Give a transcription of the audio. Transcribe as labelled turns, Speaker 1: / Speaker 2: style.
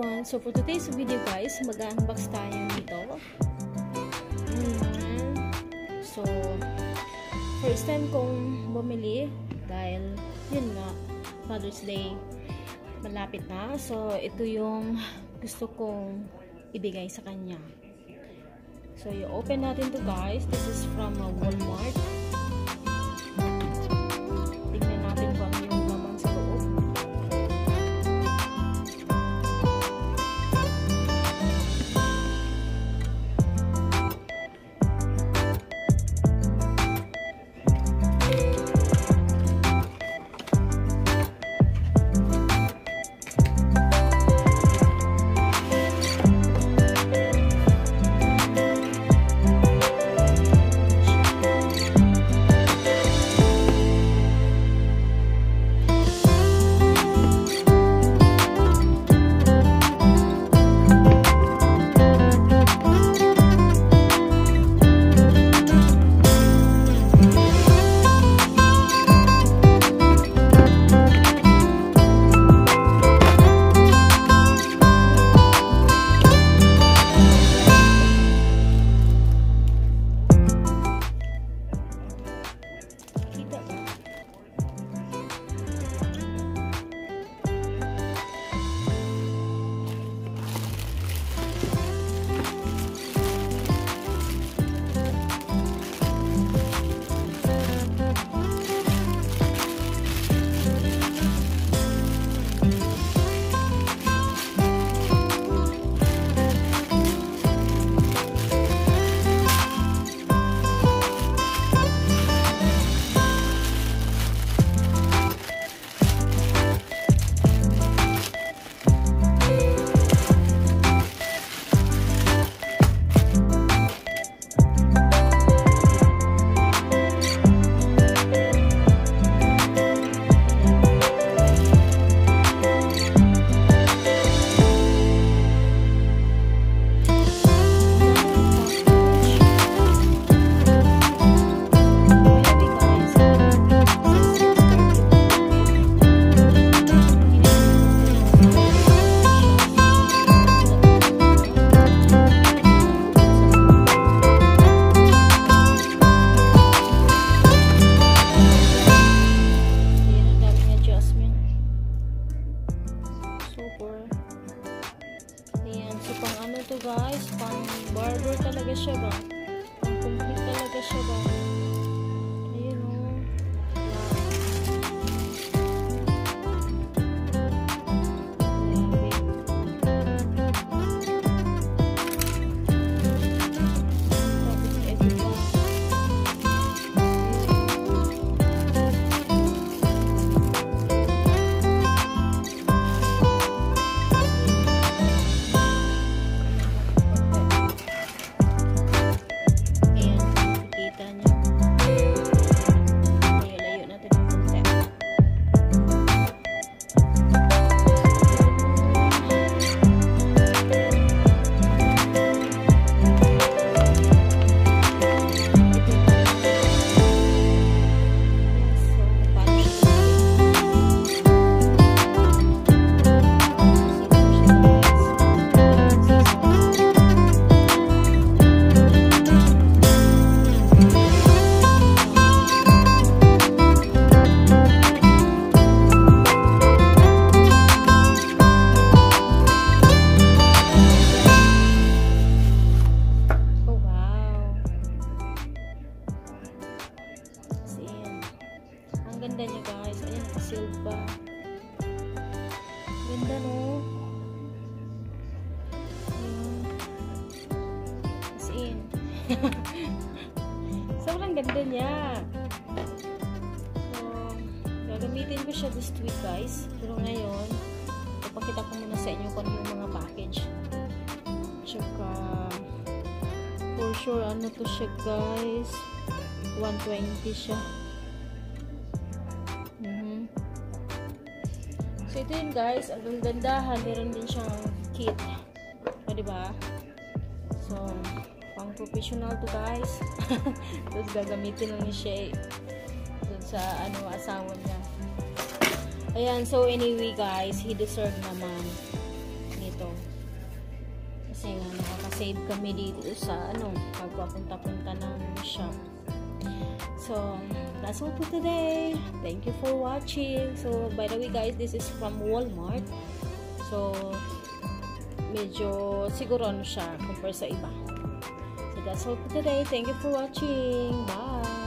Speaker 1: everyone! So for today's video guys, mag-unbox tayo nito. Ayan. So, first time kong bumili dahil yun nga, Father's Day malapit na. So, ito yung gusto kong ibigay sa kanya. So, i-open natin to guys. This is from uh, Walmart. Guys, pang barber talaga siya ba? Pang complete talaga siya ba? Ganda no? As in. Sobrang ganda niya. So, gagamitin ko siya this week guys. Pero ngayon, ipakita ko muna sa inyo kung ano yung mga package. Tsaka, for sure, ano to siya guys. 120 siya. Guys. Ang gandahan. Meron din siyang kit. O, diba? So, pang professional to guys. Tapos gagamitin lang niya siya eh. Dun sa ano, asawa niya. Ayan. So, anyway guys, he deserve naman nito. Kasi nga nakaka-save kami dito sa ano, pagpapunta-punta ng shop. So, that's all for today. Thank you for watching. So, by the way guys, this is from Walmart. So, medyo siguro ano siya compare sa iba. So, that's all for today. Thank you for watching. Bye!